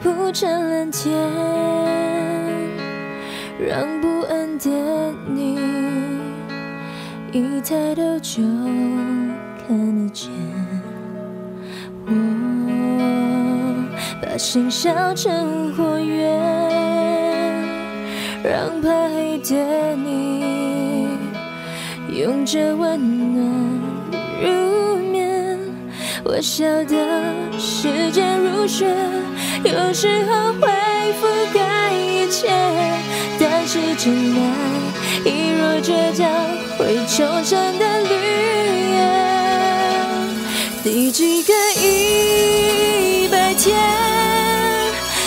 不成蓝天，让不安的你一抬头就看得见。我把心烧成火焰，让怕黑的你拥着温暖入眠。我晓得时间雪，有时候会覆盖一切，但是真爱一若倔强，会抽身的绿叶。第几个一百天，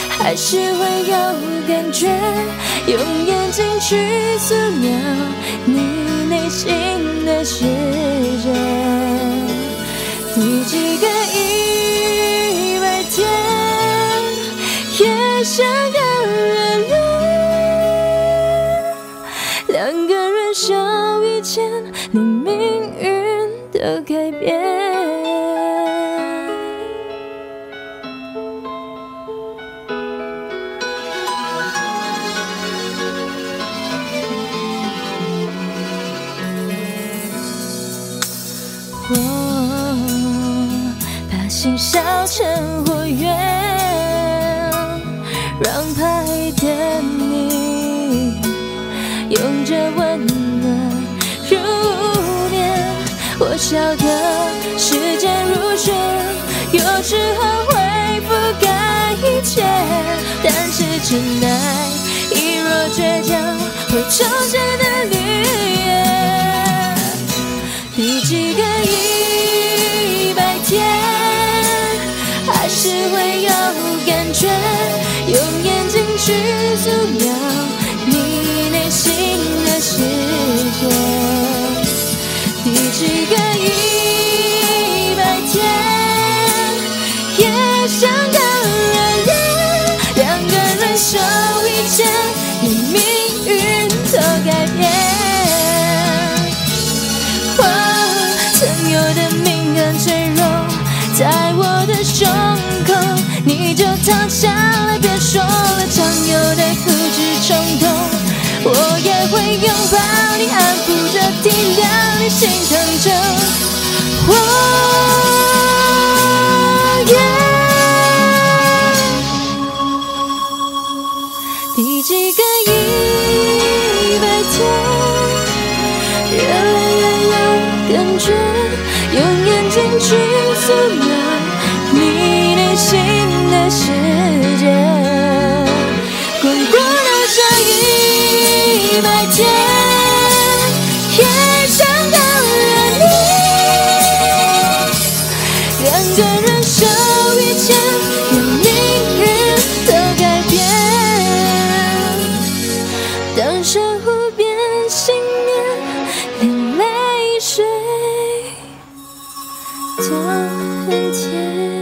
还是会有感觉，用眼睛去素描你内心的世界。第几个这个热恋，两个人手一牵，连命运都改变。我把心烧成灰晓得时间如雪，有时候会覆盖一切，但是真爱一若倔强，会抽身的绿叶。第几个一百天，还是会有感觉，用眼睛去扫描你内心的世界。有的敏感脆弱，在我的胸口，你就躺下来，别说了。常有的固执冲动，我也会拥抱你，安抚着，体谅你心疼着我。去扫描你内心的世界。就很甜。